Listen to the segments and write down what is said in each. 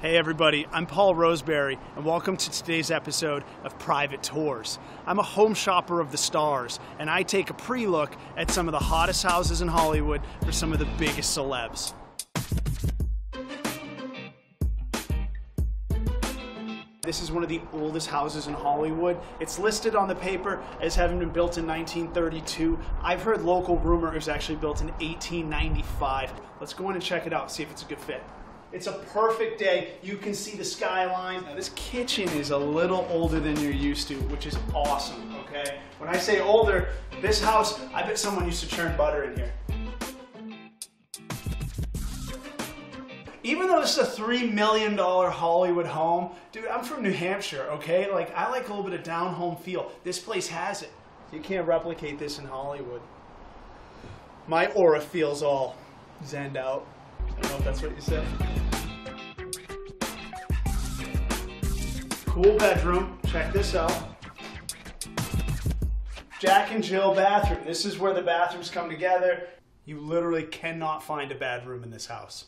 Hey everybody, I'm Paul Roseberry and welcome to today's episode of Private Tours. I'm a home shopper of the stars and I take a pre-look at some of the hottest houses in Hollywood for some of the biggest celebs. This is one of the oldest houses in Hollywood. It's listed on the paper as having been built in 1932. I've heard local rumor it was actually built in 1895. Let's go in and check it out, see if it's a good fit. It's a perfect day. You can see the skyline. Now, this kitchen is a little older than you're used to, which is awesome, okay? When I say older, this house, I bet someone used to churn butter in here. Even though this is a $3 million Hollywood home, dude, I'm from New Hampshire, okay? Like, I like a little bit of down home feel. This place has it. You can't replicate this in Hollywood. My aura feels all zenned out. Know if that's what you said. Cool bedroom. Check this out. Jack and Jill bathroom. This is where the bathrooms come together. You literally cannot find a bad room in this house.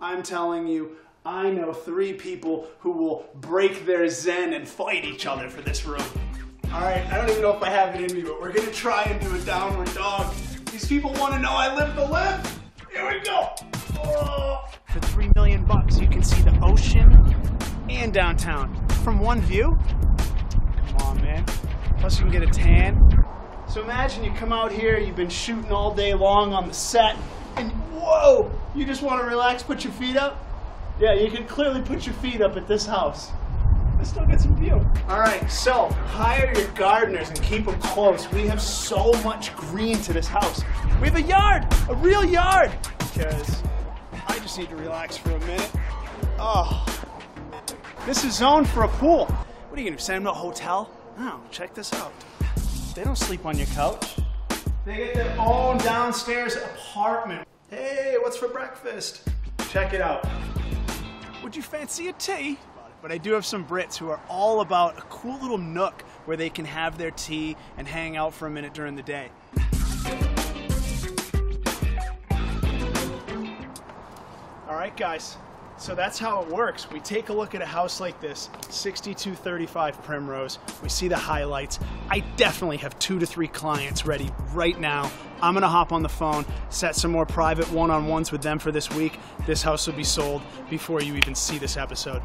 I'm telling you, I know three people who will break their zen and fight each other for this room. All right, I don't even know if I have it in me, but we're gonna try and do a downward dog. These people wanna know I live the live. For three million bucks, you can see the ocean and downtown from one view. Come on, man. Plus you can get a tan. So imagine you come out here, you've been shooting all day long on the set, and whoa, you just want to relax, put your feet up? Yeah, you can clearly put your feet up at this house. I still get some view. All right, so hire your gardeners and keep them close. We have so much green to this house. We have a yard, a real yard, because I just need to relax for a minute. Oh, this is zoned for a pool. What are you gonna send them to a hotel? No, check this out. They don't sleep on your couch. They get their own downstairs apartment. Hey, what's for breakfast? Check it out. Would you fancy a tea? But I do have some Brits who are all about a cool little nook where they can have their tea and hang out for a minute during the day. Right, guys. So that's how it works. We take a look at a house like this, 6235 Primrose. We see the highlights. I definitely have two to three clients ready right now. I'm gonna hop on the phone, set some more private one-on-ones with them for this week. This house will be sold before you even see this episode.